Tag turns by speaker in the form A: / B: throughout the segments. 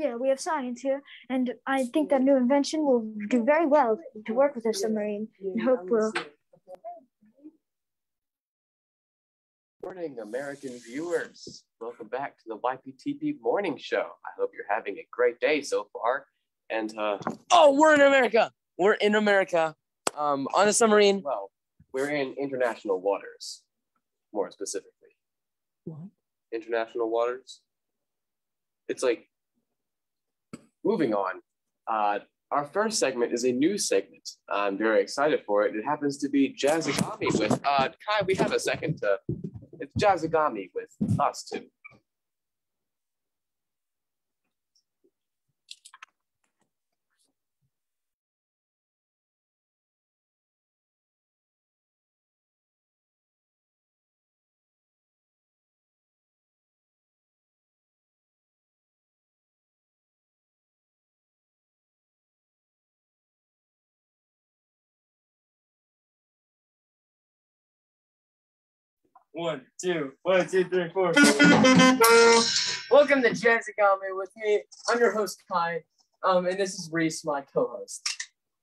A: Yeah, we have science here, and I think that new invention will do very well to work with a submarine. I hope we'll.
B: Morning, American viewers. Welcome back to the YPTP Morning Show. I hope you're having a great day so far. And uh,
C: Oh, we're in America. We're in America. Um, on a submarine.
B: well, we're in international waters, more specifically.
C: What?
B: International waters. It's like moving on. Uh, our first segment is a new segment. I'm very excited for it. It happens to be Jazzagami with uh, Kai. We have a second to. It's Jazzagami with us too.
C: One, two, one, two, three, four. Welcome to Jazzagami with me. I'm your host Kai, um, and this is Reese, my co-host.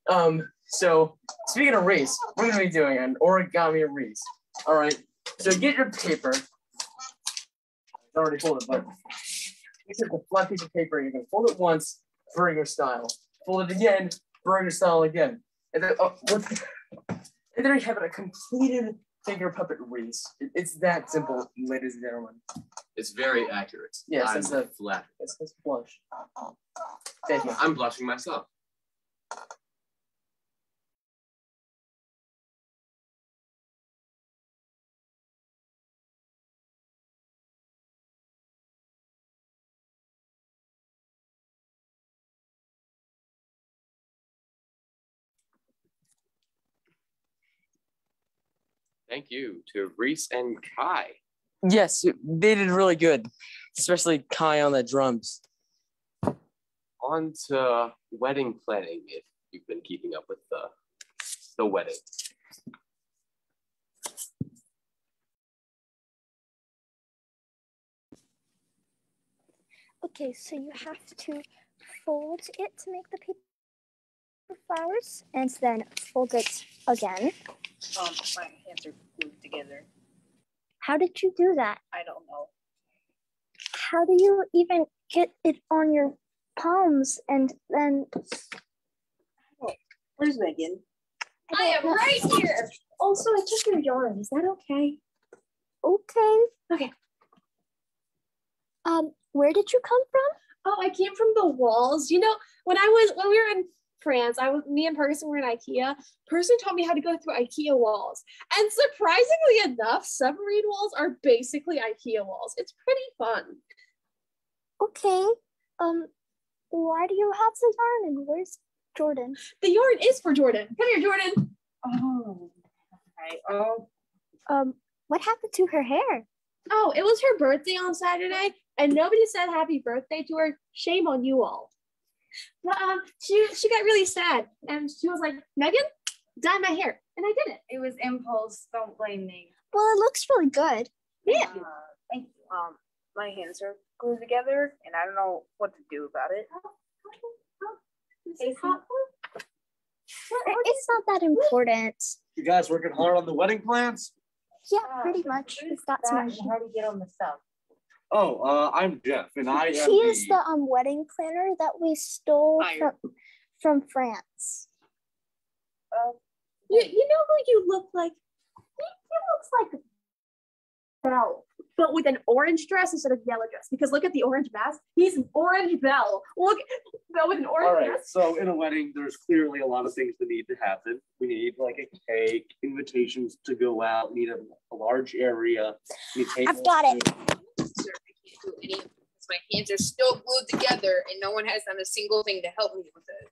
C: Um, so speaking of Reese, we're gonna be doing an origami Reese. All right. So get your paper. It's already folded, but you take a flat piece of paper. You're gonna fold it once, burger style. Fold it again, burger style again, and then oh? And then we have a completed finger puppet Reese. It- It's that simple, ladies and gentlemen.
B: It's very accurate.
C: Yes,
B: I'm
C: that's a-
B: flat.
C: It's, it's blush. Thank you.
B: I'm blushing myself. Thank you to Reese and Kai.
C: Yes, they did really good, especially Kai on the drums.
B: On to wedding planning if you've been keeping up with the the wedding.
A: Okay, so you have to fold it to make the paper flowers, and then fold it again.
D: Um, my hands are glued together.
A: How did you do that?
D: I don't know.
A: How do you even get it on your palms and then?
D: Where's Megan?
A: I am right here. Also, I took your yarn. Is that okay? Okay.
D: Okay.
A: Um, where did you come from?
E: Oh, I came from the walls. You know, when I was when we were in France, I was me and Person were in IKEA. Person taught me how to go through IKEA walls. And surprisingly enough, submarine walls are basically IKEA walls. It's pretty fun.
A: Okay. Um, why do you have the yarn and where's Jordan?
E: The yarn is for Jordan. Come here, Jordan.
D: Oh, okay. Oh,
A: Um, what happened to her hair?
E: Oh, it was her birthday on Saturday, and nobody said happy birthday to her. Shame on you all. But um, she she got really sad, and she was like, Megan, dye my hair, and I did it.
D: it was impulse. Don't blame me.
A: Well, it looks really good.
E: Yeah.
D: Uh, thank you. Um, my hands are glued together, and I don't know what to do about it.
E: It's.
A: It's not that important.
F: You guys working hard on the wedding plans?
A: Yeah, pretty much. If that's my.
D: How to get on the stuff?
F: Oh, uh, I'm Jeff, and I am
A: He is the um wedding planner that we stole
D: Hi.
A: from from France.
E: You, you know who you look like? He, he looks like Belle, but with an orange dress instead of yellow dress. Because look at the orange mask. He's an orange Belle. Look, Belle with an orange
F: All right,
E: dress.
F: so in a wedding, there's clearly a lot of things that need to happen. We need like a cake, invitations to go out, need a, a large area. need
A: I've got it.
G: Sir, do any of it because my hands are still glued together and no one has done a single thing to help me with it.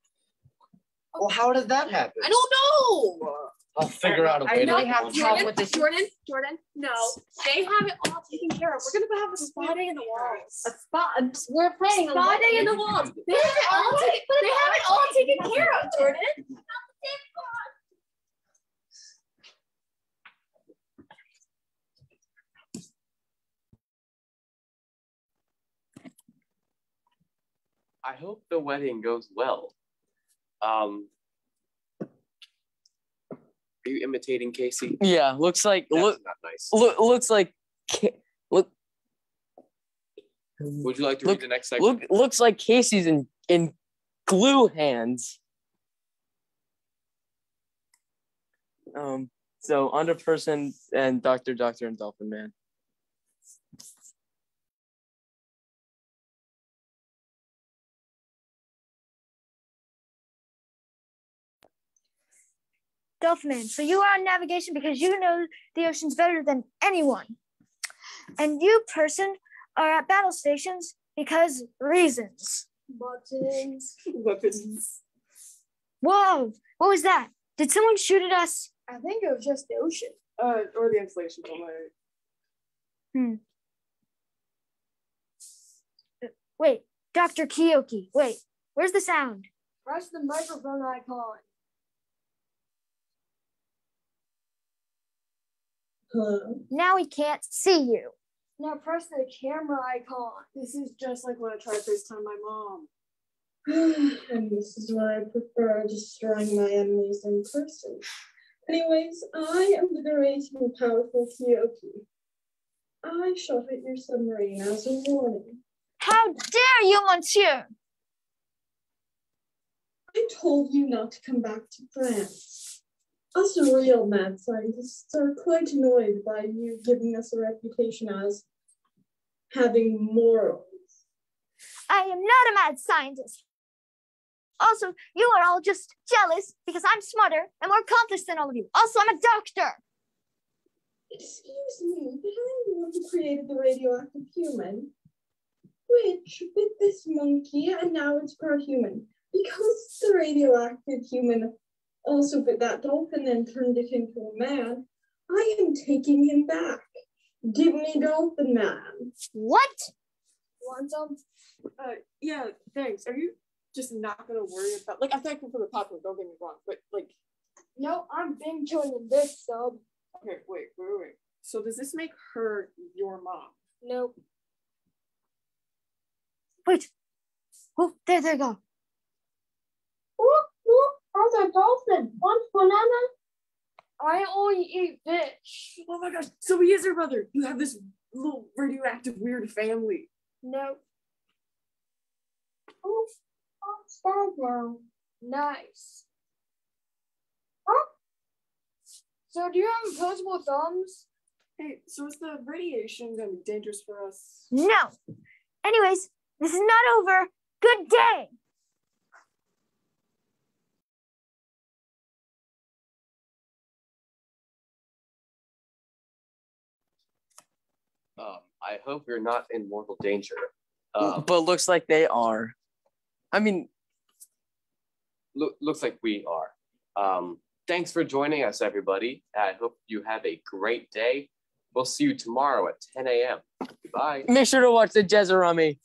F: Well, how did that happen?
G: I don't know.
F: I'll figure out a way
D: know
F: to.
D: have to help
E: Jordan,
D: with this.
E: Jordan, Jordan, no. They have it all taken care of. We're gonna have a spa day in the walls. A spa, a
D: We're playing.
E: spa day in the walls. They have it all taken. They have it all taken care of, Jordan.
B: Hope the wedding goes well. Um, are you imitating Casey?
H: Yeah, looks like
B: That's
H: look
B: not nice.
H: look looks like look
B: Would you like to
H: look-
B: read the next segment?
H: look looks like Casey's in in glue hands. Um. So under person and Doctor Doctor and Dolphin Man.
I: Dolphin, so you are on navigation because you know the oceans better than anyone. And you, person, are at battle stations because reasons.
J: Buttons.
C: Weapons.
I: Whoa, what was that? Did someone shoot at us?
J: I think it was just the ocean.
C: Uh, or the insulation somewhere.
I: Wait, Dr. Kiyoki, wait, where's the sound?
J: Press the microphone icon.
I: Now we can't see you.
J: Now press the camera icon.
C: This is just like when I try to FaceTime my mom.
E: and this is why I prefer destroying my enemies in person. Anyways, I am the great and powerful Kyoki. I shot at your submarine as a warning.
I: How dare you, monsieur?
E: I told you not to come back to France. Us real mad scientists are quite annoyed by you giving us a reputation as having morals.
I: I am not a mad scientist. Also, you are all just jealous because I'm smarter and more accomplished than all of you. Also, I'm a doctor.
E: Excuse me, but I'm the one who created the radioactive human, which bit this monkey and now it's pro-human. Because the radioactive human also bit that dolphin and turned it into a man, I am taking him back. Give me dolphin man.
I: What?
J: Want some?
C: Uh, yeah, thanks. Are you just not gonna worry about? Like, I'm thankful for the popcorn. Don't get me wrong, but like,
J: No, I'm big joining this sub.
C: okay, wait, wait, wait. So does this make her your mom?
J: Nope.
I: Wait. Oh, there they go.
J: Look, look, how's a dolphin? Want banana? I only eat fish.
C: Oh my gosh! So he is your brother. You have this little radioactive weird family.
J: No. Oh, what's that now? Nice. Huh? So do you have opposable thumbs?
C: Hey, so is the radiation gonna be dangerous for us?
I: No. Anyways, this is not over. Good day.
B: I hope you're not in mortal danger. Um,
H: but looks like they are. I mean,
B: loo- looks like we are. Um, thanks for joining us, everybody. I hope you have a great day. We'll see you tomorrow at 10 a.m. Goodbye.
H: make sure to watch the Jazzagami.